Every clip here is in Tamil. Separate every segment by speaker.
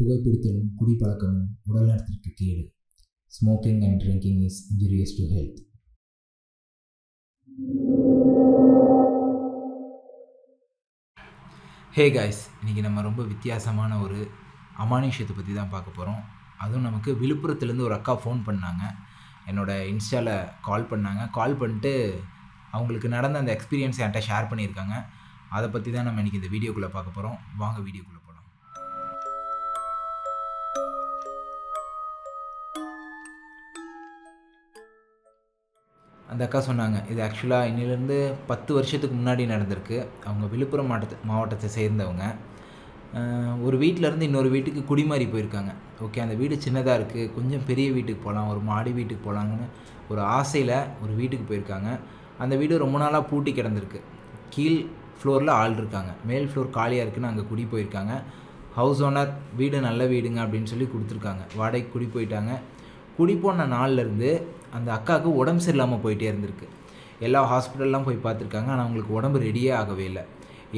Speaker 1: புகைப்பிடித்தலும் குடிப்பழக்கமும் உடல்நலத்திற்கு கேடு. Smoking and drinking is injurious to health
Speaker 2: hey guys இன்றைக்கி நம்ம ரொம்ப வித்தியாசமான ஒரு அமானுஷத்தை பற்றி தான் பார்க்க போகிறோம் அதுவும் நமக்கு விழுப்புரத்துலேருந்து ஒரு அக்கா ஃபோன் பண்ணாங்க. என்னோடய இன்ஸ்டாவில் கால் பண்ணாங்க. கால் பண்ணிட்டு அவங்களுக்கு நடந்த அந்த எக்ஸ்பீரியன்ஸ் என்கிட்ட ஷேர் பண்ணியிருக்காங்க. அதை பற்றி தான் நம்ம இன்றைக்கி இந்த வீடியோக்குள்ளே பார்க்க போகிறோம் வாங்க வீடியோக்குள்ளே அந்த அக்கா சொன்னாங்க இது ஆக்சுவலாக இன்னிலேருந்து பத்து வருஷத்துக்கு முன்னாடி நடந்திருக்கு. அவங்க விழுப்புரம் மாவட்டத்தை மாவட்டத்தை சேர்ந்தவங்க. ஒரு வீட்டிலேருந்து இன்னொரு வீட்டுக்கு குடிமாறி போயிருக்காங்க. ஓகே அந்த வீடு சின்னதாக இருக்குது கொஞ்சம் பெரிய வீட்டுக்கு போகலாம் ஒரு மாடி வீட்டுக்கு போகலாங்கன்னு ஒரு ஆசையில் ஒரு வீட்டுக்கு போயிருக்காங்க. அந்த வீடு ரொம்ப நாளாக பூட்டி கிடந்திருக்கு. கீழ் ஃப்ளோரில் ஆள் இருக்காங்க. மேல் ஃப்ளோர் காலியாக இருக்குன்னு அங்கே குடி போயிருக்காங்க. ஹவுஸ் ஓனர் வீடு நல்ல வீடுங்க அப்படின்னு சொல்லி கொடுத்துருக்காங்க. வாடகைக்கு குடி போயிட்டாங்க. குடி போன நாள்லேருந்து அந்த அக்காவுக்கு உடம்பு சரியில்லாமல் போயிட்டே இருந்திருக்கு. எல்லா ஹாஸ்பிட்டல்லாம் போய் பார்த்துருக்காங்க. ஆனால் அவங்களுக்கு உடம்பு ரெடியே ஆகவே இல்லை.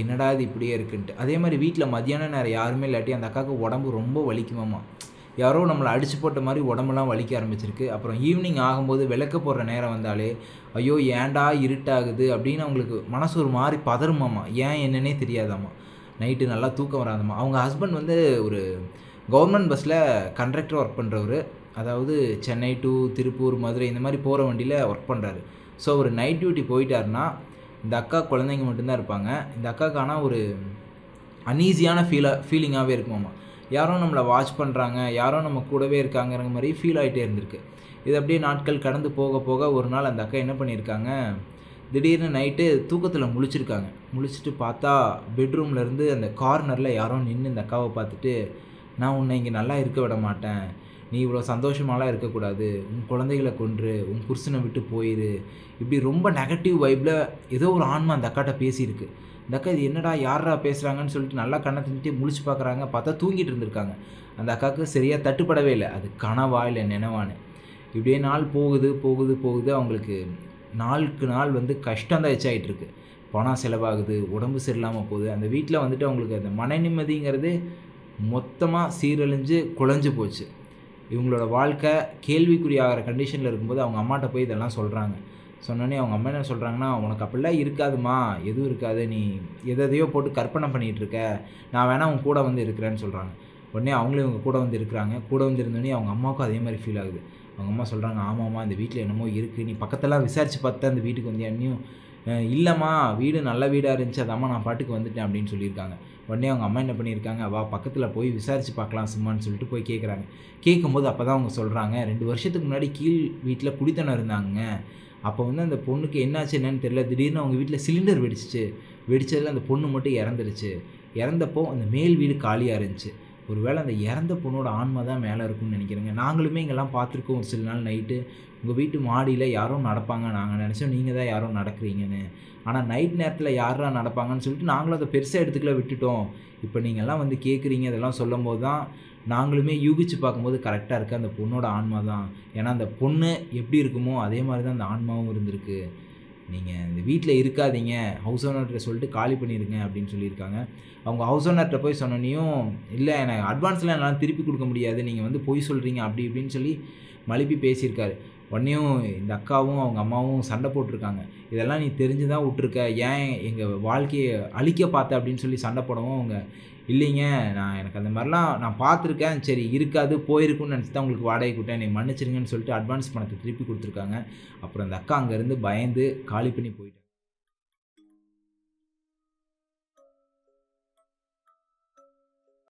Speaker 2: என்னடா இது இப்படியே இருக்குன்ட்டு. அதே மாதிரி வீட்டில் மத்தியான நேரம் யாருமே இல்லாட்டி அந்த அக்காவுக்கு உடம்பு ரொம்ப வலிக்குமாமா. யாரோ நம்மளை அடிச்சு போட்ட மாதிரி உடம்பெல்லாம் வலிக்க ஆரம்பிச்சிருக்கு. அப்புறம் ஈவினிங் ஆகும்போது விளக்க போடுற நேரம் வந்தாலே ஐயோ ஏன்டா இருட்டாகுது? அப்படின்னு அவங்களுக்கு மனசு ஒரு மாதிரி பதறுமாம்மா ஏன் என்னன்னே தெரியாதாம்மா நைட்டு நல்லா தூக்கம் வராதாம்மா. அவங்க ஹஸ்பண்ட் வந்து ஒரு கவர்மெண்ட் பஸ்ஸில் கண்டக்டர் ஒர்க் பண்ணுறவர் அதாவது சென்னை டு திருப்பூர் மதுரை இந்த மாதிரி போகிற வண்டியில் ஒர்க் பண்ணுறாரு ஸோ அவர் நைட் டியூட்டி போயிட்டாருன்னா இந்த அக்கா குழந்தைங்க மட்டும்தான் இருப்பாங்க. இந்த அக்காக்கான ஒரு அன்ஈஸியான ஃபீலாக ஃபீலிங்காகவே இருக்குமாம்மா யாரோ நம்மளை வாட்ச் பண்ணுறாங்க யாரோ நம்ம கூடவே இருக்காங்கிற மாதிரி ஃபீல் ஆகிட்டே இருந்திருக்கு. இது அப்படியே நாட்கள் கடந்து போக போக ஒரு நாள் அந்த அக்கா என்ன பண்ணியிருக்காங்க திடீர்னு நைட்டு தூக்கத்தில் முழிச்சிருக்காங்க. முழிச்சிட்டு பார்த்தா பெட்ரூம்லேருந்து அந்த கார்னரில் யாரோ நின்று இந்த அக்காவை பார்த்துட்டு நான் உன்னை இங்கே நல்லா இருக்க விட மாட்டேன். நீ இவ்வளோ சந்தோஷமாலாம் இருக்கக்கூடாது. உன் குழந்தைகளை கொன்று உன் புருஷனை விட்டு போயிரு. இப்படி ரொம்ப நெகட்டிவ் வைப்பில் ஏதோ ஒரு ஆன்மா அந்த அக்காட்ட பேசியிருக்கு. இந்த அக்கா இது என்னடா யாரா பேசுகிறாங்கன்னு சொல்லிட்டு நல்லா கண்ணை தின்ட்டு முழிச்சு பார்க்குறாங்க பார்த்தா தூங்கிட்டு இருந்திருக்காங்க. அந்த அக்காவுக்கு சரியாக தட்டுப்படவே இல்லை. அது கனவா இல்லை நினைவான்னு. இப்படியே நாள் போகுது போகுது போகுது. அவங்களுக்கு நாளுக்கு நாள் வந்து கஷ்டம் தான் எச்சாயிட்டு இருக்கு பணம் செலவாகுது உடம்பு சரியில்லாமல் போகுது. அந்த வீட்டில் வந்துட்டு அவங்களுக்கு அந்த மன நிம்மதிங்கிறது மொத்தமாக சீரழிஞ்சு குழஞ்சு போச்சு. இவங்களோட வாழ்க்கை கேள்விக்குறியாகிற கண்டிஷனில் இருக்கும்போது அவங்க அம்மாட்ட போய் இதெல்லாம் சொல்கிறாங்க சொன்னோடனே அவங்க அம்மா என்ன சொல்கிறாங்கன்னா உனக்கு அப்படிலாம் இருக்காதுமா எதுவும் இருக்காது. நீ எதையோ போட்டு கற்பனை பண்ணிகிட்டு இருக்க. நான் வேணால் அவங்க கூட வந்து இருக்கிறேன்னு சொல்கிறாங்க உடனே அவங்களும் இவங்க கூட வந்து இருக்கிறாங்க. கூட வந்து இருந்தோடனே அவங்க அம்மாவுக்கும் அதே மாதிரி ஃபீல் ஆகுது. அவங்க அம்மா சொல்கிறாங்க ஆமாம்மா இந்த வீட்டில் என்னமோ இருக்குது நீ பக்கத்தெல்லாம் விசாரித்து பார்த்து அந்த வீட்டுக்கு வந்து என்னையும் இல்லைம்மா வீடு நல்ல வீடாக இருந்துச்சு அதாம்மா நான் பாட்டுக்கு வந்துட்டேன் அப்படின்னு சொல்லியிருக்காங்க. உடனே அவங்க அம்மா என்ன பண்ணியிருக்காங்க வா பக்கத்தில் போய் விசாரித்து பார்க்கலாம் சும்மான்னு சொல்லிட்டு போய் கேட்குறாங்க கேட்கும்போது அப்போ தான் அவங்க சொல்கிறாங்க ரெண்டு வருஷத்துக்கு முன்னாடி கீழ் வீட்டில் குடித்தனம் இருந்தாங்க அப்போ வந்து அந்த பொண்ணுக்கு என்னாச்சு என்னன்னு தெரியல. திடீர்னு அவங்க வீட்டில் சிலிண்டர் வெடிச்சிச்சு. வெடித்ததில் அந்த பொண்ணு மட்டும் இறந்துருச்சு. இறந்தப்போ அந்த மேல் வீடு காலியாக இருந்துச்சு. ஒருவேளை அந்த இறந்த பொண்ணோட ஆன்மா தான் மேலே இருக்கும்னு நினைக்கிறேங்க. நாங்களுமே இங்கெல்லாம் பார்த்துருக்கோம். ஒரு சில நாள் நைட்டு உங்கள் வீட்டு மாடியில் யாரும் நடப்பாங்க. நாங்கள் நினச்சோம் நீங்கள் தான் யாரோ நடக்கிறீங்கன்னு. ஆனால் நைட் நேரத்தில் யாரா நடப்பாங்கன்னு சொல்லிட்டு நாங்களும் அதை பெருசாக எடுத்துக்கல விட்டுட்டோம். இப்போ நீங்கள்லாம் வந்து கேட்குறீங்க இதெல்லாம் சொல்லும் போது தான் நாங்களுமே யூகிச்சு பார்க்கும்போது கரெக்டாக இருக்குது அந்த பொண்ணோட ஆன்மா தான். ஏன்னா அந்த பொண்ணு எப்படி இருக்குமோ அதே மாதிரி தான் அந்த ஆன்மாவும் இருந்திருக்கு. நீங்கள் இந்த வீட்டில் இருக்காதீங்க ஹவுஸ் ஓனர்கிட்ட சொல்லிட்டு காலி பண்ணிடுங்க அப்படின்னு சொல்லியிருக்காங்க. அவங்க ஹவுஸ் ஓனர்கிட்ட போய் சொன்னோன்னையும் இல்லை எனக்கு அட்வான்ஸ்லாம் என்னால் திருப்பி கொடுக்க முடியாது நீங்கள் வந்து பொய் சொல்கிறீங்க அப்படி இப்படின்னு சொல்லி மழுப்பி பேசியிருக்காரு. உடனேயும் இந்த அக்காவும் அவங்க அம்மாவும் சண்டை போட்டிருக்காங்க. இதெல்லாம் நீ தெரிஞ்சு தான் விட்ருக்க ஏன் எங்கள் வாழ்க்கையை அழிக்க பார்த்த அப்படின்னு சொல்லி சண்டை போடவும் அவங்க இல்லைங்க நான் எனக்கு அந்த மாதிரிலாம் நான் பார்த்துருக்கேன். சரி இருக்காது போயிருக்குன்னு நினச்சி தான் உங்களுக்கு வாடகை கூட்டேன் என்னை மன்னிச்சிருங்கன்னு சொல்லிட்டு அட்வான்ஸ் பணத்தை திருப்பி கொடுத்துருக்காங்க. அப்புறம் அந்த அக்கா அங்கேருந்து பயந்து காலி பண்ணி போயிட்டாங்க.